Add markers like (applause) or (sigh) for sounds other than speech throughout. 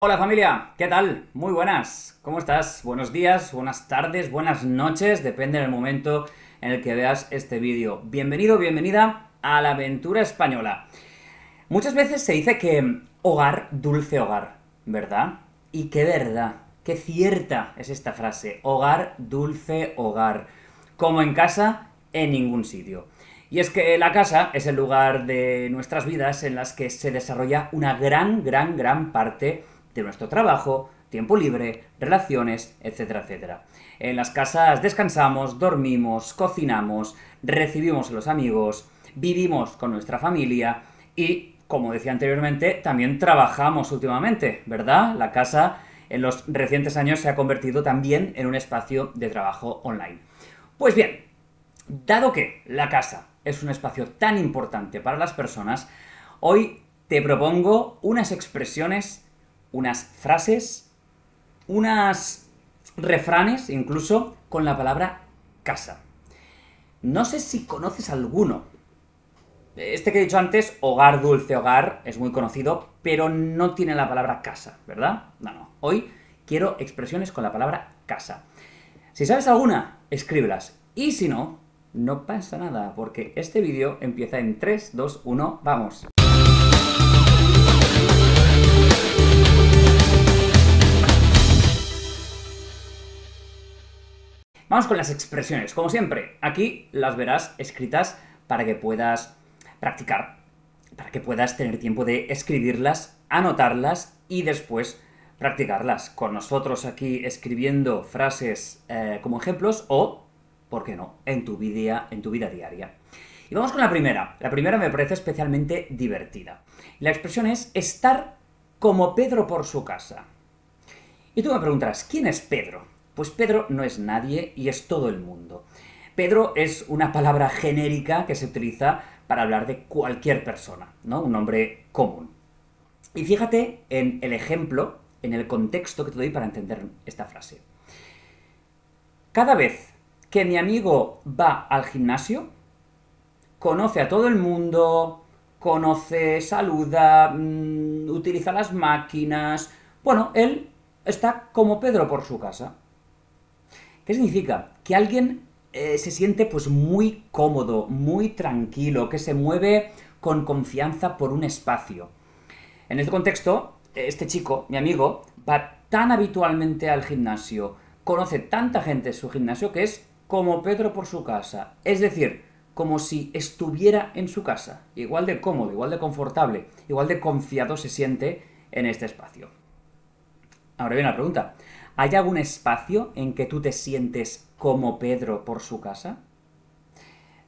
Hola familia, ¿qué tal? Muy buenas, ¿cómo estás? Buenos días, buenas tardes, buenas noches, depende del momento en el que veas este vídeo. Bienvenido, bienvenida a la aventura española. Muchas veces se dice que hogar, dulce hogar, ¿verdad? Y qué verdad, qué cierta es esta frase, hogar, dulce hogar. Como en casa, en ningún sitio. Y es que la casa es el lugar de nuestras vidas en las que se desarrolla una gran, gran, gran parte de nuestro trabajo, tiempo libre, relaciones, etcétera, etcétera. En las casas descansamos, dormimos, cocinamos, recibimos a los amigos, vivimos con nuestra familia y, como decía anteriormente, también trabajamos últimamente, ¿verdad? La casa en los recientes años se ha convertido también en un espacio de trabajo online. Pues bien, dado que la casa es un espacio tan importante para las personas, hoy te propongo unas expresiones unas frases, unas refranes incluso con la palabra casa. No sé si conoces alguno. Este que he dicho antes, hogar, dulce hogar, es muy conocido, pero no tiene la palabra casa, ¿verdad? No, no. Hoy quiero expresiones con la palabra casa. Si sabes alguna, escríbelas. Y si no, no pasa nada, porque este vídeo empieza en 3, 2, 1, vamos. Vamos con las expresiones. Como siempre, aquí las verás escritas para que puedas practicar, para que puedas tener tiempo de escribirlas, anotarlas y después practicarlas con nosotros aquí escribiendo frases eh, como ejemplos o, ¿por qué no?, en tu, vida, en tu vida diaria. Y vamos con la primera. La primera me parece especialmente divertida. La expresión es estar como Pedro por su casa. Y tú me preguntarás, ¿quién es Pedro? Pues Pedro no es nadie y es todo el mundo. Pedro es una palabra genérica que se utiliza para hablar de cualquier persona, ¿no? Un nombre común. Y fíjate en el ejemplo, en el contexto que te doy para entender esta frase. Cada vez que mi amigo va al gimnasio, conoce a todo el mundo, conoce, saluda, mm, utiliza las máquinas. Bueno, él está como Pedro por su casa. ¿Qué significa? Que alguien eh, se siente pues muy cómodo, muy tranquilo, que se mueve con confianza por un espacio. En este contexto, este chico, mi amigo, va tan habitualmente al gimnasio, conoce tanta gente en su gimnasio que es como Pedro por su casa. Es decir, como si estuviera en su casa. Igual de cómodo, igual de confortable, igual de confiado se siente en este espacio. Ahora viene la pregunta. ¿Hay algún espacio en que tú te sientes como Pedro por su casa?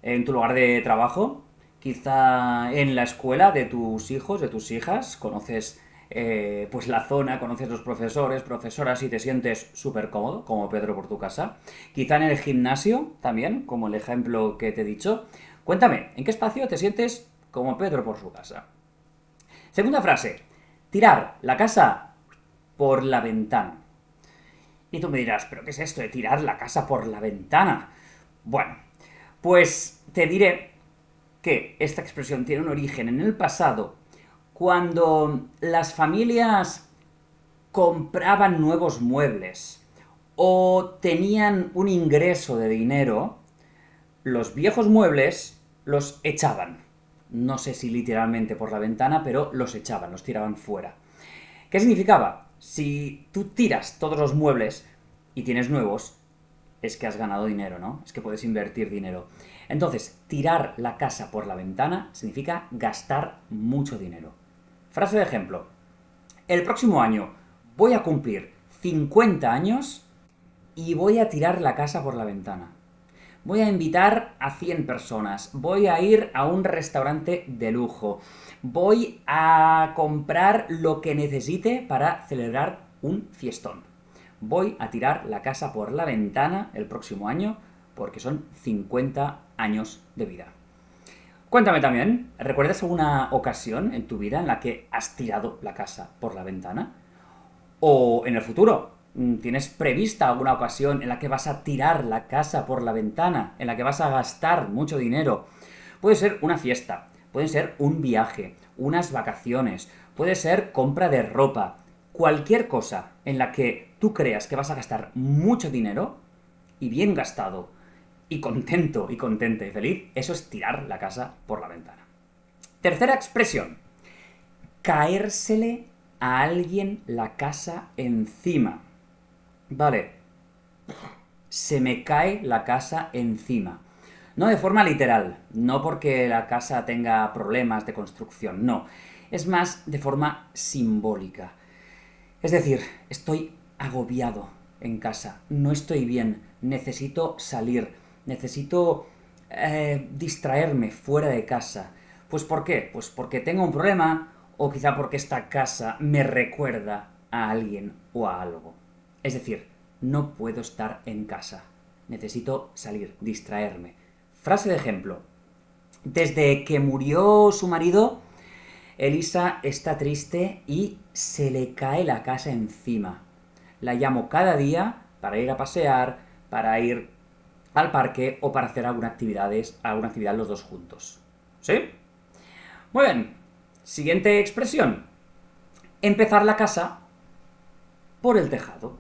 ¿En tu lugar de trabajo? Quizá en la escuela de tus hijos, de tus hijas, conoces eh, pues la zona, conoces los profesores, profesoras y te sientes súper cómodo, como Pedro por tu casa. Quizá en el gimnasio también, como el ejemplo que te he dicho. Cuéntame, ¿en qué espacio te sientes como Pedro por su casa? Segunda frase, tirar la casa por la ventana. Y tú me dirás, ¿pero qué es esto de tirar la casa por la ventana? Bueno, pues te diré que esta expresión tiene un origen en el pasado, cuando las familias compraban nuevos muebles o tenían un ingreso de dinero, los viejos muebles los echaban. No sé si literalmente por la ventana, pero los echaban, los tiraban fuera. ¿Qué significaba? Si tú tiras todos los muebles y tienes nuevos, es que has ganado dinero, ¿no? Es que puedes invertir dinero. Entonces, tirar la casa por la ventana significa gastar mucho dinero. Frase de ejemplo. El próximo año voy a cumplir 50 años y voy a tirar la casa por la ventana. Voy a invitar a 100 personas. Voy a ir a un restaurante de lujo voy a comprar lo que necesite para celebrar un fiestón. Voy a tirar la casa por la ventana el próximo año porque son 50 años de vida. Cuéntame también, ¿recuerdas alguna ocasión en tu vida en la que has tirado la casa por la ventana? ¿O en el futuro? ¿Tienes prevista alguna ocasión en la que vas a tirar la casa por la ventana? ¿En la que vas a gastar mucho dinero? Puede ser una fiesta, puede ser un viaje, unas vacaciones, puede ser compra de ropa, cualquier cosa en la que tú creas que vas a gastar mucho dinero, y bien gastado, y contento, y contente, y feliz, eso es tirar la casa por la ventana. Tercera expresión. Caérsele a alguien la casa encima. Vale. Se me cae la casa encima. No de forma literal, no porque la casa tenga problemas de construcción, no. Es más de forma simbólica. Es decir, estoy agobiado en casa, no estoy bien, necesito salir, necesito eh, distraerme fuera de casa. Pues ¿por qué? Pues porque tengo un problema o quizá porque esta casa me recuerda a alguien o a algo. Es decir, no puedo estar en casa. Necesito salir, distraerme. Frase de ejemplo. Desde que murió su marido, Elisa está triste y se le cae la casa encima. La llamo cada día para ir a pasear, para ir al parque o para hacer alguna, alguna actividad los dos juntos. ¿Sí? Muy bien. Siguiente expresión. Empezar la casa por el tejado.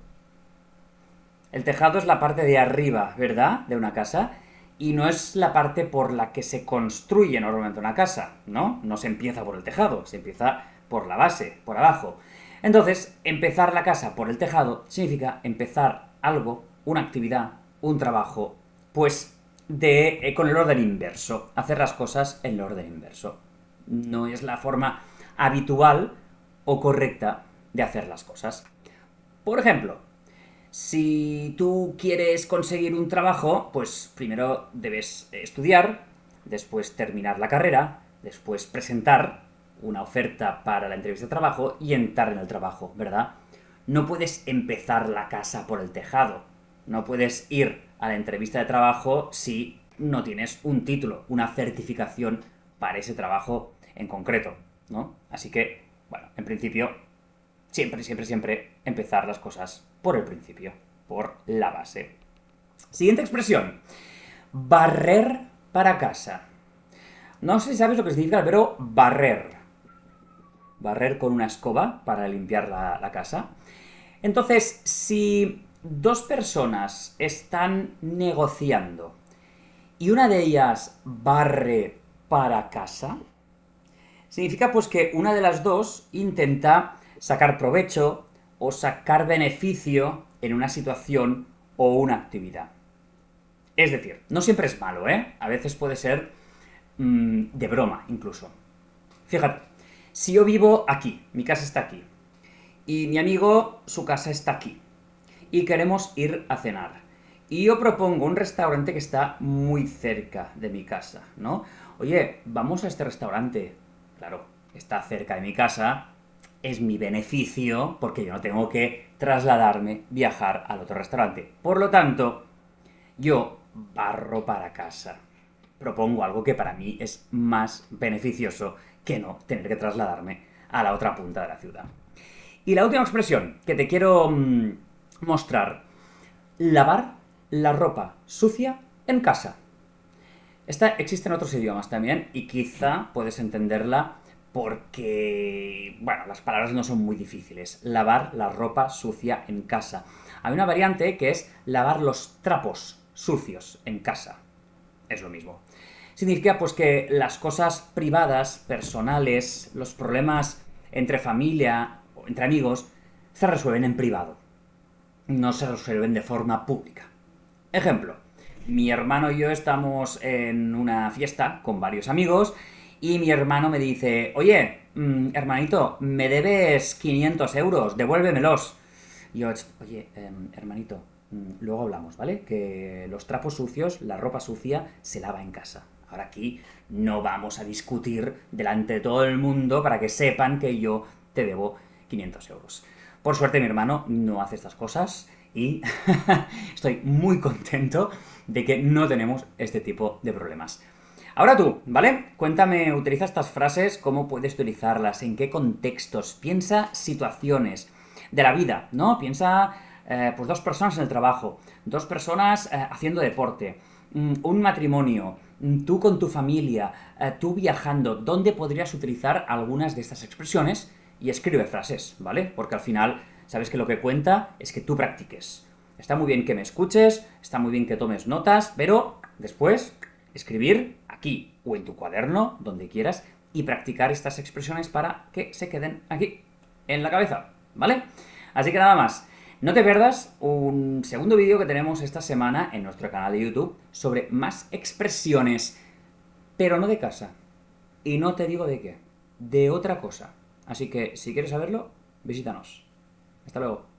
El tejado es la parte de arriba, ¿verdad? De una casa y no es la parte por la que se construye normalmente una casa, ¿no? No se empieza por el tejado, se empieza por la base, por abajo. Entonces, empezar la casa por el tejado significa empezar algo, una actividad, un trabajo, pues de, eh, con el orden inverso, hacer las cosas en el orden inverso. No es la forma habitual o correcta de hacer las cosas. Por ejemplo, si tú quieres conseguir un trabajo, pues primero debes estudiar, después terminar la carrera, después presentar una oferta para la entrevista de trabajo y entrar en el trabajo, ¿verdad? No puedes empezar la casa por el tejado. No puedes ir a la entrevista de trabajo si no tienes un título, una certificación para ese trabajo en concreto, ¿no? Así que, bueno, en principio, siempre, siempre, siempre empezar las cosas por el principio, por la base. Siguiente expresión. Barrer para casa. No sé si sabes lo que significa el verbo barrer. Barrer con una escoba para limpiar la, la casa. Entonces, si dos personas están negociando y una de ellas barre para casa, significa pues que una de las dos intenta sacar provecho, o sacar beneficio en una situación o una actividad. Es decir, no siempre es malo, ¿eh? A veces puede ser mm, de broma, incluso. Fíjate, si yo vivo aquí, mi casa está aquí, y mi amigo, su casa está aquí, y queremos ir a cenar, y yo propongo un restaurante que está muy cerca de mi casa, ¿no? Oye, vamos a este restaurante. Claro, está cerca de mi casa, es mi beneficio porque yo no tengo que trasladarme, viajar al otro restaurante. Por lo tanto, yo barro para casa. Propongo algo que para mí es más beneficioso que no tener que trasladarme a la otra punta de la ciudad. Y la última expresión que te quiero mm, mostrar. Lavar la ropa sucia en casa. Esta existe en otros idiomas también y quizá puedes entenderla porque, bueno, las palabras no son muy difíciles. Lavar la ropa sucia en casa. Hay una variante que es lavar los trapos sucios en casa. Es lo mismo. Significa pues que las cosas privadas, personales, los problemas entre familia o entre amigos, se resuelven en privado. No se resuelven de forma pública. Ejemplo, mi hermano y yo estamos en una fiesta con varios amigos y mi hermano me dice, oye, mm, hermanito, me debes 500 euros, devuélvemelos. Y yo, oye, em, hermanito, mm, luego hablamos, ¿vale? Que los trapos sucios, la ropa sucia, se lava en casa. Ahora aquí no vamos a discutir delante de todo el mundo para que sepan que yo te debo 500 euros. Por suerte mi hermano no hace estas cosas y (laughs) estoy muy contento de que no tenemos este tipo de problemas. Ahora tú, ¿vale? Cuéntame, utiliza estas frases, cómo puedes utilizarlas, en qué contextos, piensa situaciones de la vida, ¿no? Piensa, eh, pues dos personas en el trabajo, dos personas eh, haciendo deporte, mm, un matrimonio, mm, tú con tu familia, eh, tú viajando, ¿dónde podrías utilizar algunas de estas expresiones y escribe frases, ¿vale? Porque al final, sabes que lo que cuenta es que tú practiques. Está muy bien que me escuches, está muy bien que tomes notas, pero después escribir aquí o en tu cuaderno, donde quieras, y practicar estas expresiones para que se queden aquí, en la cabeza, ¿vale? Así que nada más. No te pierdas un segundo vídeo que tenemos esta semana en nuestro canal de YouTube sobre más expresiones, pero no de casa. Y no te digo de qué, de otra cosa. Así que si quieres saberlo, visítanos. Hasta luego.